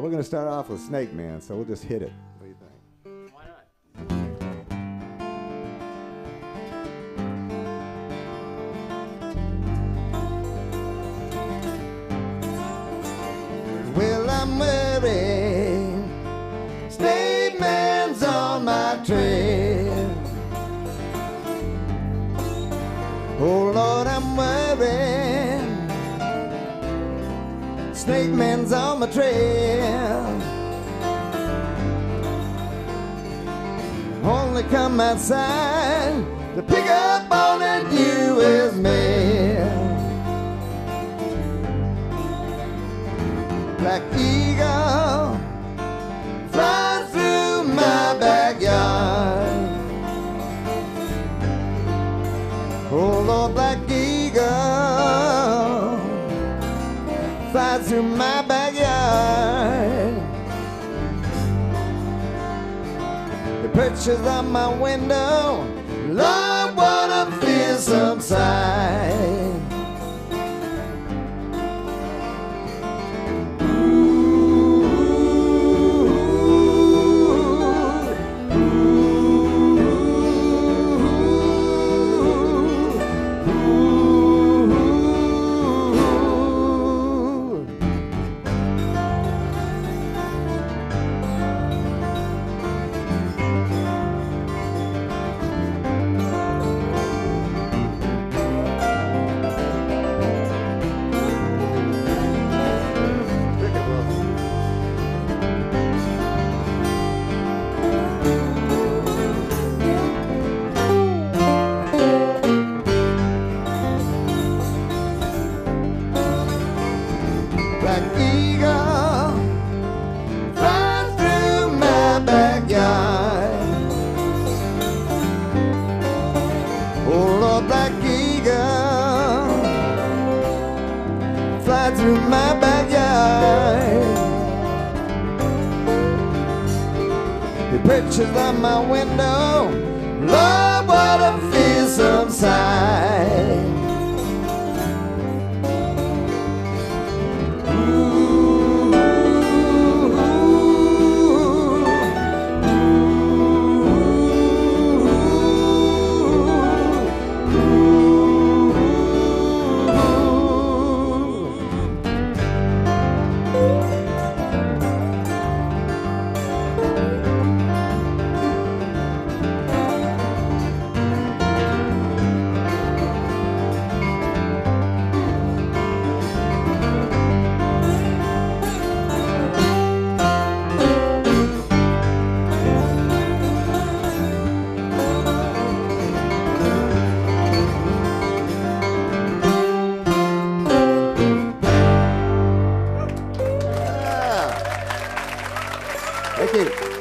Well, we're going to start off with Snake Man, so we'll just hit it. What do you think? Why not? Well, I'm worried. Snake Man's on my trail. Oh, Lord, I'm worried. Snake Man's on my trail. Only come outside to pick up all that U.S. mail. Black through my backyard. The pictures on my window, Black eagle fly through my backyard. The pictures on my window, Lord, what a fearsome sight. You.